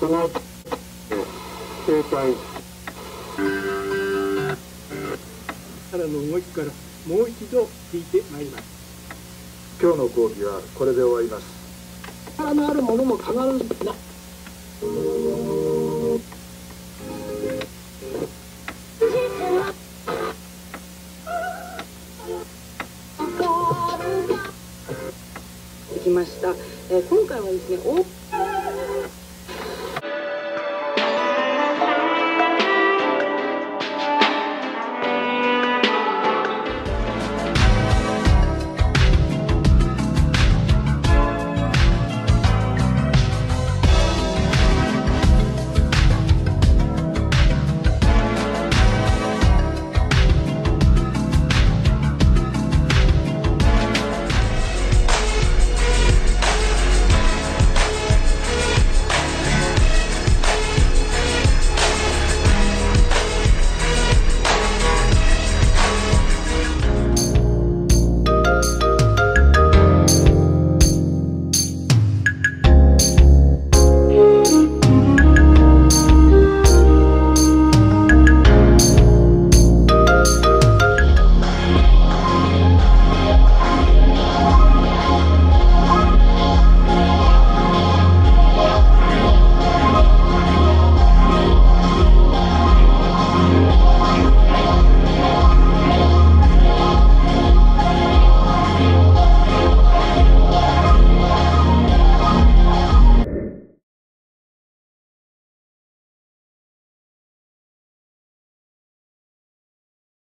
その携帯。からの動きからもう一度聞いてまいります。今日の講義はこれで終わります。力のあるものも必ずなできました、えー今回はですね大